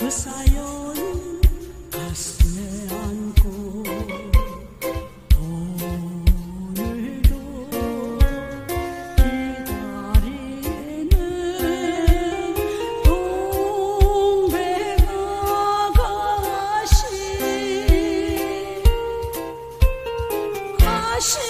그 사연 가슴에 안고 오늘도 기다리는 동백아 가시.